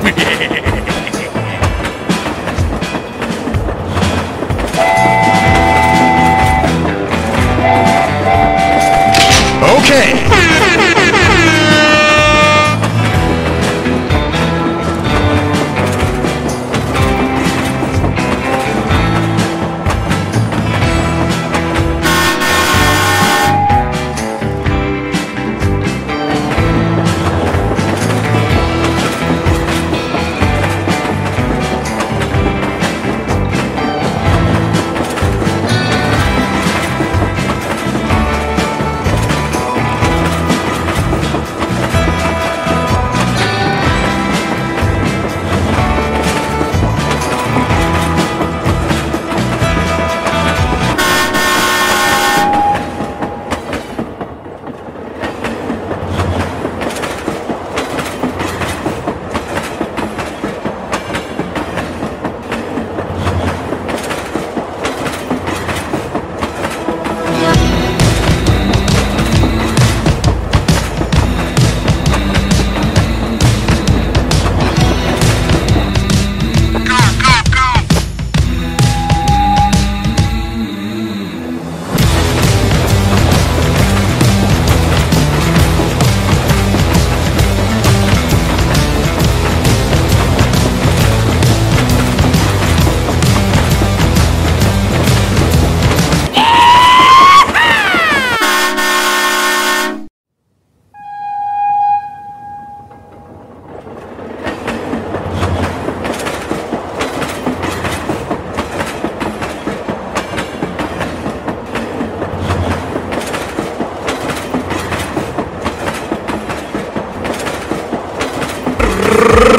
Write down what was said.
spotted. Brrr.